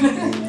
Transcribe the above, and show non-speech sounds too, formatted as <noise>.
Yeah. <laughs>